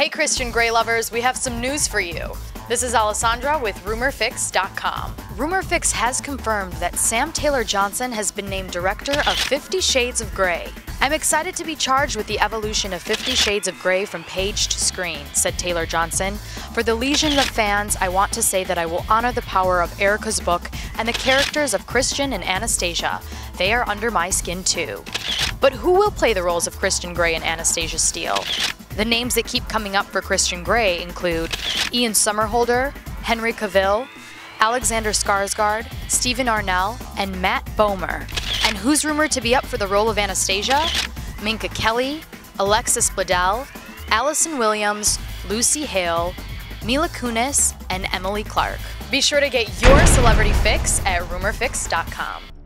Hey Christian Grey lovers, we have some news for you. This is Alessandra with RumorFix.com. RumorFix has confirmed that Sam Taylor Johnson has been named director of Fifty Shades of Grey. I'm excited to be charged with the evolution of Fifty Shades of Grey from page to screen, said Taylor Johnson. For the legion of fans, I want to say that I will honor the power of Erika's book and the characters of Christian and Anastasia. They are under my skin too. But who will play the roles of Christian Grey and Anastasia Steele? The names that keep coming up for Christian Grey include Ian Somerhalder, Henry Cavill, Alexander Skarsgård, Stephen Amell, and Matt Bomer. And who's rumored to be up for the role of Anastasia? Minka Kelly, Alexis Bledel, Allison Williams, Lucy Hale, Mila Kunis, and Emily Clark. Be sure to get your celebrity fix at rumorfix.com.